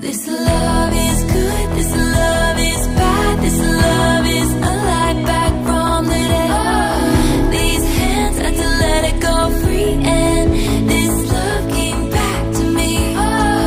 This love